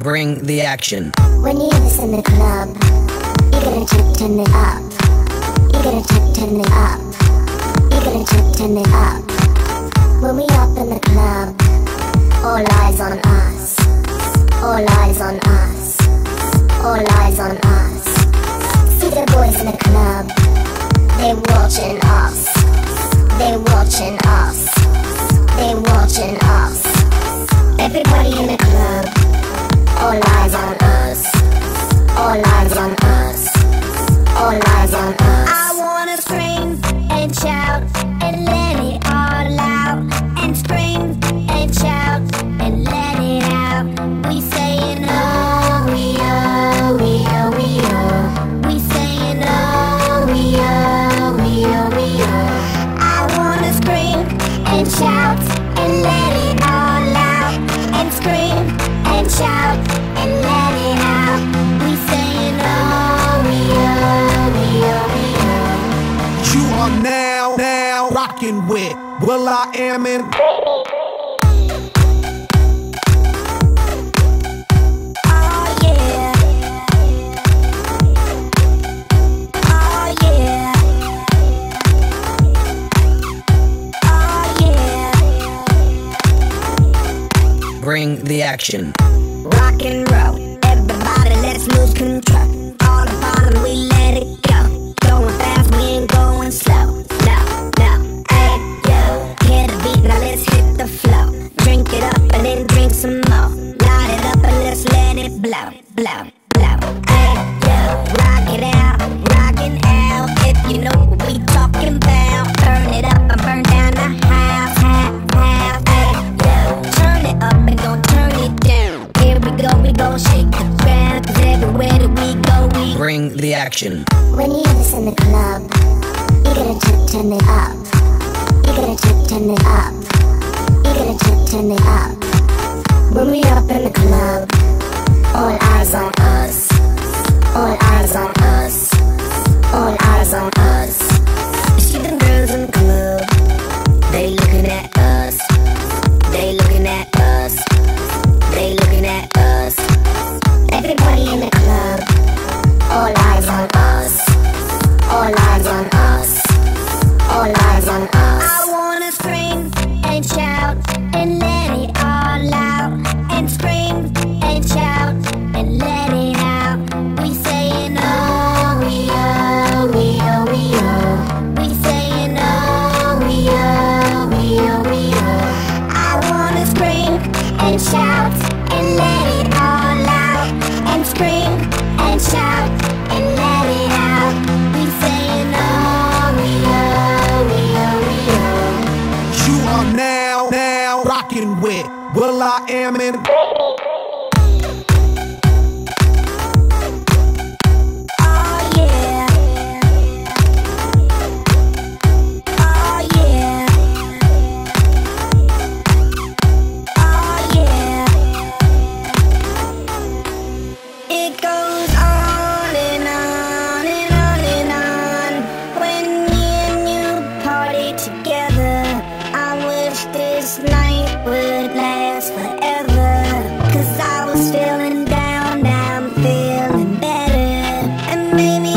Bring the action. When you this in the club, you gotta turn, turn it up. You gotta turn, turn it up. You gotta turn, turn it up. When we up in the club, all eyes on us. All eyes on us. All eyes on us. See the boys in the club, they watching us. They watching us. They watching us. Everybody in the club, all eyes on us. All eyes on us. All eyes on us. I wanna scream and shout and let and shout and let it out. We oh, we oh, we oh, we oh. You are now, now with will.i.am in. Bring the action. Rock and roll. Everybody, let's lose control. All the bottom, we let it go. Going fast, we ain't going slow. No, no. Hey, yo. Hear the beat, now let's hit the flow. Drink it up and then drink some more. Light it up and let's let it blow, blow, blow. Hey, yo. Rock it out, rockin' out. If you know what we talking about, burn it up action. When you hear this in the club, you gotta turn, turn it up. You gotta turn, turn it up. You gotta turn, turn it up. When we up in the club, now, now rocking with will.i.am in. Maybe